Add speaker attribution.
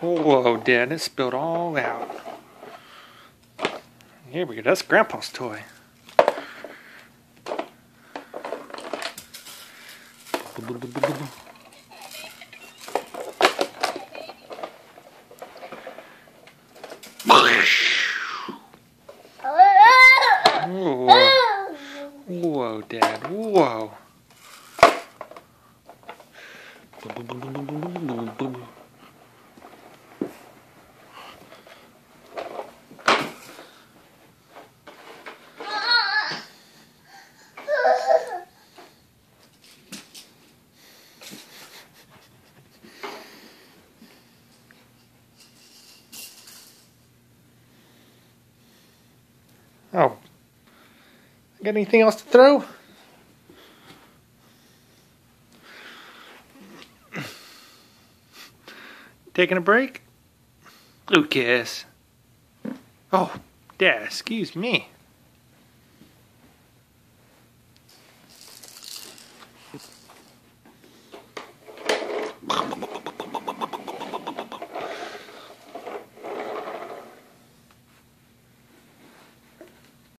Speaker 1: Whoa, Dad, it spilled all out. Here we go. That's Grandpa's toy. Whoa. Whoa, Dad. Whoa. Oh. Got anything else to throw? Taking a break? Lucas. Oh, Dad, excuse me.